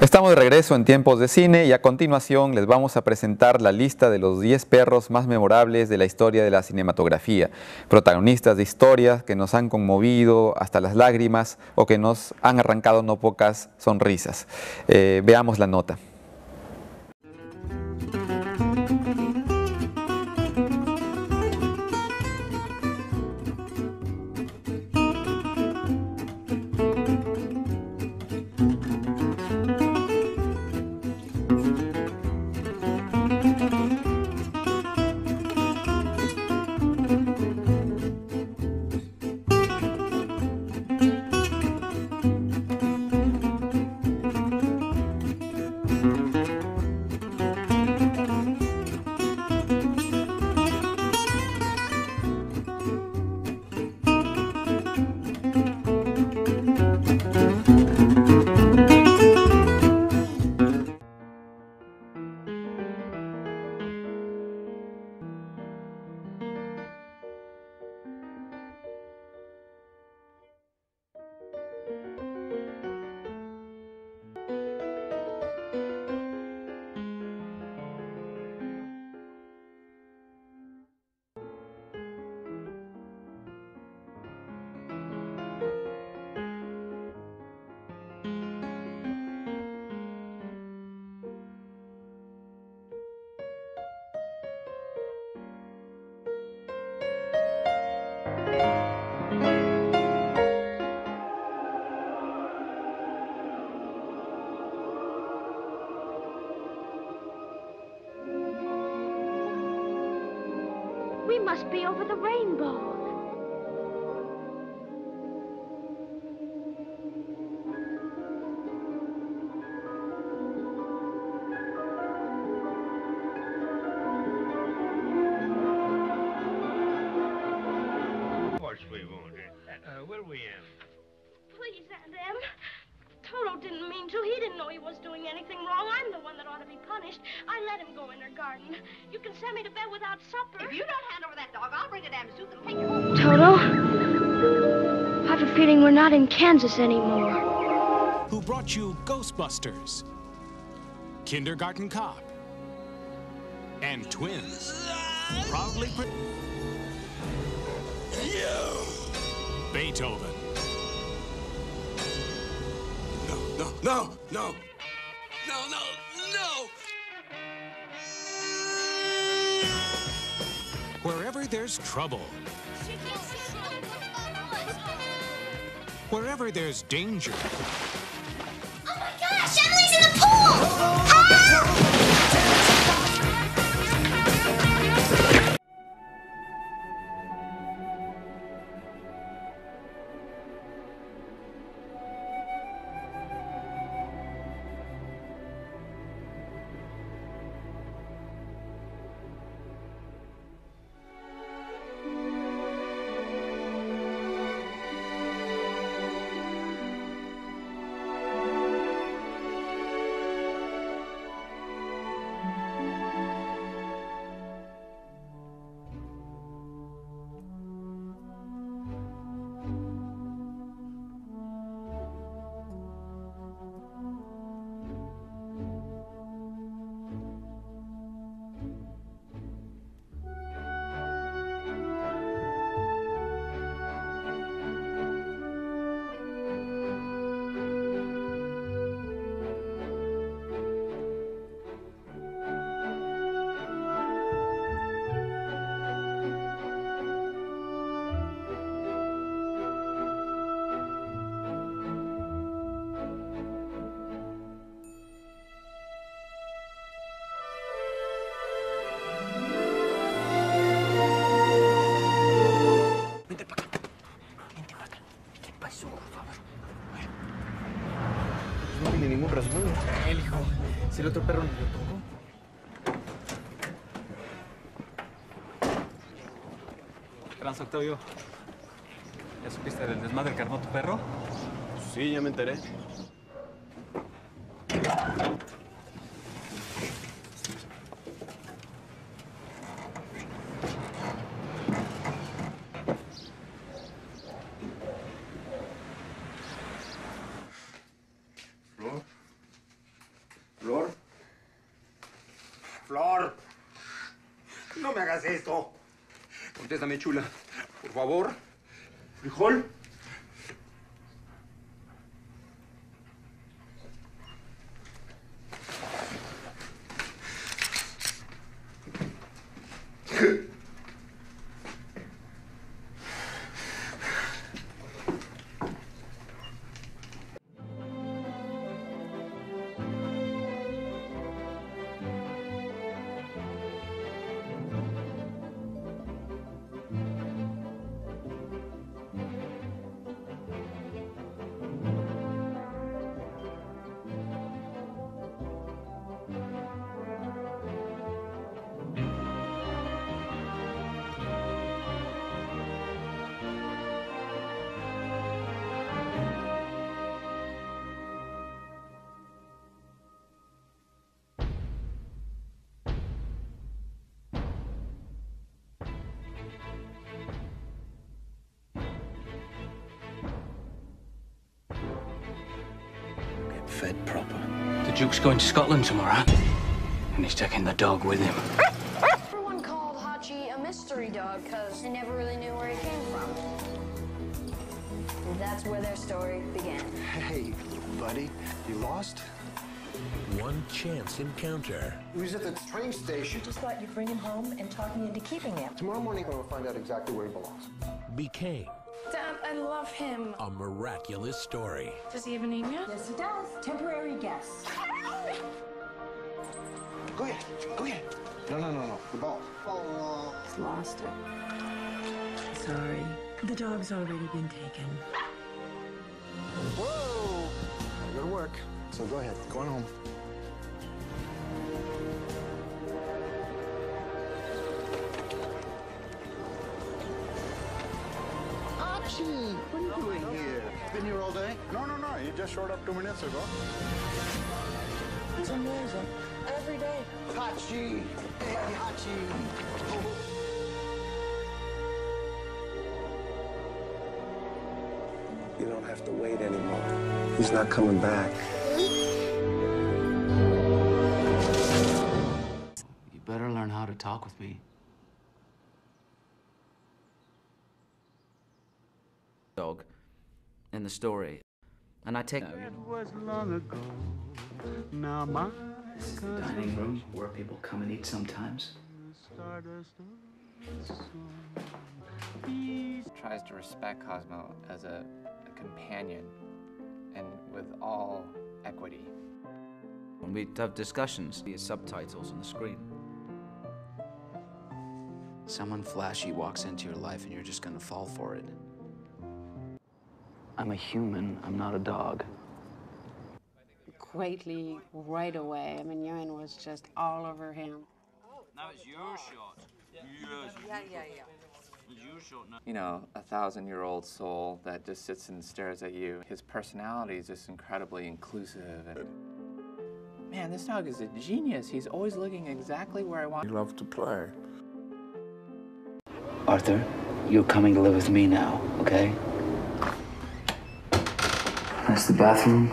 Estamos de regreso en tiempos de cine y a continuación les vamos a presentar la lista de los 10 perros más memorables de la historia de la cinematografía, protagonistas de historias que nos han conmovido hasta las lágrimas o que nos han arrancado no pocas sonrisas. Eh, veamos la nota. We must be over the rainbow. You can send me to bed without supper. If you don't hand over that dog, I'll bring a damn soup and take you home. Toto, I have a feeling we're not in Kansas anymore. who brought you Ghostbusters, Kindergarten Cop, and Twins. Proudly pre- Beethoven. No, no, no, no. No, no, no. There's trouble, wherever there's danger, No. El hijo. Si el otro perro ni lo tocó. Trans Octavio, ¿ya supiste del desmadre que armó tu perro? Sí, ya me enteré. Hagas esto. Contéstame, chula. Por favor. ¿Frijol? Fed proper. The Duke's going to Scotland tomorrow, and he's taking the dog with him. Everyone called Hachi a mystery dog because they never really knew where he came from. And that's where their story began. Hey, buddy, you lost? One chance encounter. He was at the train station. Just thought you'd bring him home and talk me into keeping him. Tomorrow morning, we'll find out exactly where he belongs. Became Dad, I love him. a miraculous story. Does he have anemia? Yes, he does. Temporary guess. Go ahead. Go ahead. No, no, no, no. The ball. Oh. He's lost it. Sorry. The dog's already been taken. Whoa! I go to work. So go ahead. Go on home. You doing here? Been here all day? No, no, no. You just showed up two minutes ago. It's amazing. Every day. Hachi! Hey, Hachi! You don't have to wait anymore. He's not coming back. You better learn how to talk with me. Dog in the story. And I take. It was long ago. Now my this is the dining room where people come and eat sometimes. tries to respect Cosmo as a, a companion and with all equity. When we have discussions, the subtitles on the screen. Someone flashy walks into your life and you're just gonna fall for it. I'm a human, I'm not a dog. greatly right away. I mean, Ewan was just all over him. Now it's your shot. Yes. Yeah, yeah, yeah. It's your shot now. You know, a thousand year old soul that just sits and stares at you. His personality is just incredibly inclusive. And man, this dog is a genius. He's always looking exactly where I want. You love to play. Arthur, you're coming to live with me now, okay? That's the bathroom.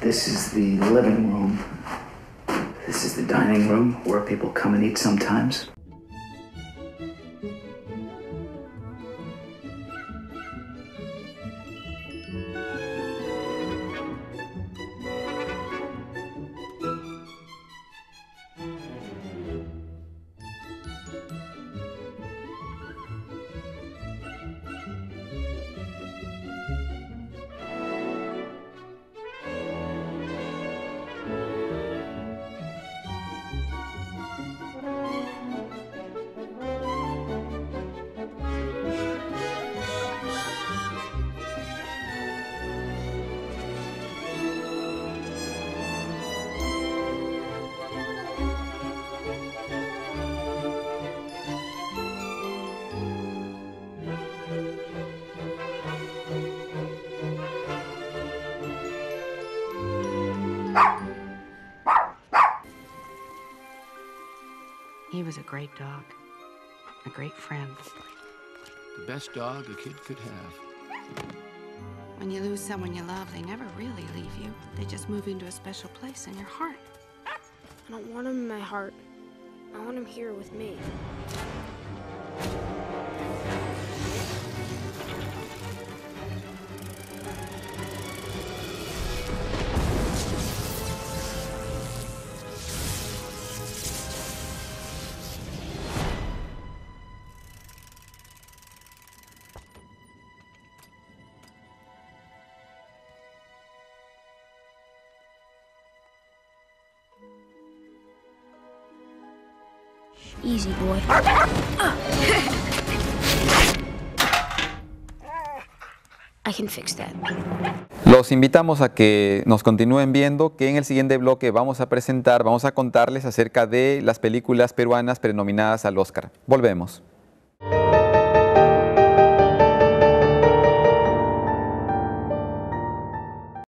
This is the living room. This is the dining room where people come and eat sometimes. Was a great dog, a great friend. The best dog a kid could have. When you lose someone you love, they never really leave you. They just move into a special place in your heart. I don't want him in my heart. I want him here with me. Easy, boy. I can fix that. Los invitamos a que nos continúen viendo, que en el siguiente bloque vamos a presentar, vamos a contarles acerca de las películas peruanas prenominadas al Oscar. Volvemos.